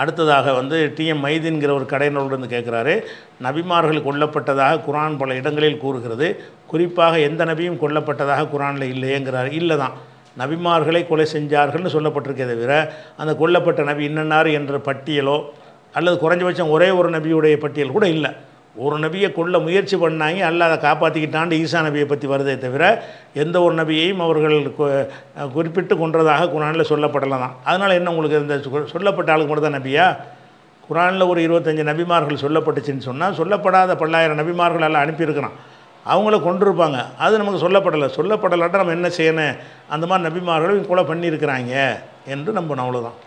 அடுத்ததாக வந்து டிஎம் மைதின்கிற ஒரு கடையினோடு வந்து கேட்குறாரு. நபிமார்கள் கொல்லப்பட்டதாக குரான் பல இடங்களில் கூறுகிறது. குறிப்பாக எந்த நபியும் கொல்லப்பட்டதாக குரானில் இல்லையேங்கிறார். இல்லை தான். நபிமார்களை கொலை செஞ்சார்கள்னு சொல்லப்பட்டிருக்கே தவிர அந்த கொல்லப்பட்ட நபி இன்னன்னார் என்ற பட்டியலோ அல்லது குறைஞ்சபட்சம் ஒரே ஒரு நபியுடைய பட்டியல் கூட இல்லை. ஒரு நபியை கொள்ள முயற்சி பண்ணாங்க அல்ல அதை காப்பாற்றிக்கிட்டாண்டு ஈசா நபியை பற்றி வருதே தவிர எந்த ஒரு நபியையும் அவர்கள் குறிப்பிட்டு கொன்றதாக குரானில் சொல்லப்படலை தான் அதனால் என்ன உங்களுக்கு இந்த சொல்லப்பட்ட ஆளுக்கு மட்டும் தான் நபியா? குரானில் ஒரு இருபத்தஞ்சு நபிமார்கள் சொல்லப்பட்டுச்சுன்னு சொன்னால் சொல்லப்படாத பல்லாயிரம் நபிமார்கள் எல்லாம் அனுப்பியிருக்கிறான். அவங்கள கொண்டிருப்பாங்க அது நமக்கு சொல்லப்படலை. சொல்லப்படலாட்ட நம்ம என்ன செய்யணும்? அந்த மாதிரி நபிமார்களும் கொலை பண்ணியிருக்கிறாங்க என்று நம்பணும் அவ்வளோதான்